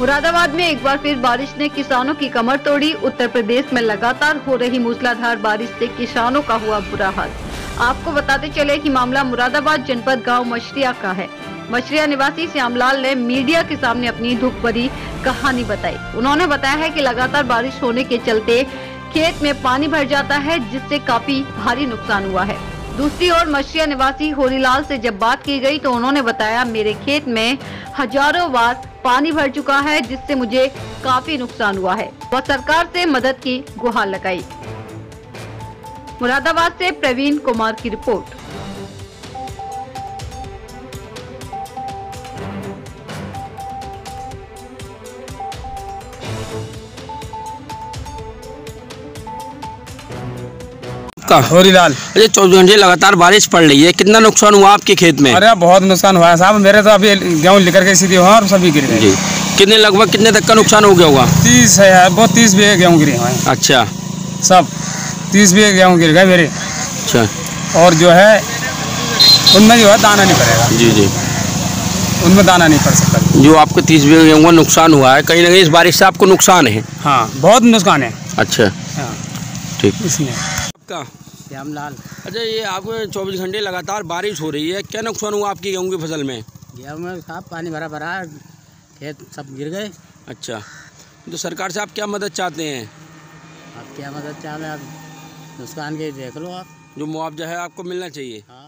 मुरादाबाद में एक बार फिर बारिश ने किसानों की कमर तोड़ी। उत्तर प्रदेश में लगातार हो रही मूसलाधार बारिश से किसानों का हुआ बुरा हाल। आपको बताते चले कि मामला मुरादाबाद जनपद गाँव मछरिया का है। मछरिया निवासी श्यामलाल ने मीडिया के सामने अपनी दुख भरी कहानी बताई। उन्होंने बताया है कि लगातार बारिश होने के चलते खेत में पानी भर जाता है, जिससे काफ़ी भारी नुकसान हुआ है। दूसरी ओर मछरिया निवासी होलीलाल से जब बात की गई तो उन्होंने बताया, मेरे खेत में हज़ारों बार पानी भर चुका है, जिससे मुझे काफ़ी नुकसान हुआ है। वह सरकार से मदद की गुहार लगाई। मुरादाबाद से प्रवीण कुमार की रिपोर्ट। का होरीलाल अरे चौबीस घंटे लगातार बारिश पड़ रही है कितना नुकसान हुआ आपके खेत में? अरे बहुत नुकसान हुआ है साहब मेरे तो अभी गेहूँ लेकर के सीधे हुआ और सभी गिर गए। कितने लगभग कितने तक का नुकसान हो गया होगा? तीस है वो तीस बीघे गेहूँ गिरे हुए हैं। अच्छा। सब तीस बीघे गेहूँ गिर गए मेरे। अच्छा। और जो है उनमें जो है दाना नहीं पड़ेगा। जी जी। उनमें दाना नहीं पड़ सकता। जो आपको तीस बीघे गेहूँ का नुकसान हुआ है कहीं ना कहीं इस बारिश से आपको नुकसान है। हाँ बहुत नुकसान है। अच्छा। हाँ। ठीक। इसमें आपका श्यामलाल। अच्छा ये आपको चौबीस घंटे लगातार बारिश हो रही है। क्या नुकसान हुआ आपकी गेहूँ की फ़सल में? गेहूँ में साफ़ पानी भरा भरा है, खेत सब गिर गए। अच्छा तो सरकार से आप क्या मदद चाहते हैं? आप क्या मदद चाह रहे हैं? आप नुकसान के देख लो आप। जो मुआवजा है आपको मिलना चाहिए। हाँ।